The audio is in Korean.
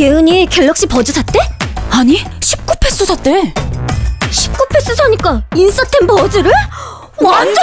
예은이 갤럭시 버즈 샀대? 아니 19패스 샀대 19패스 사니까 인싸템 버즈를? 완전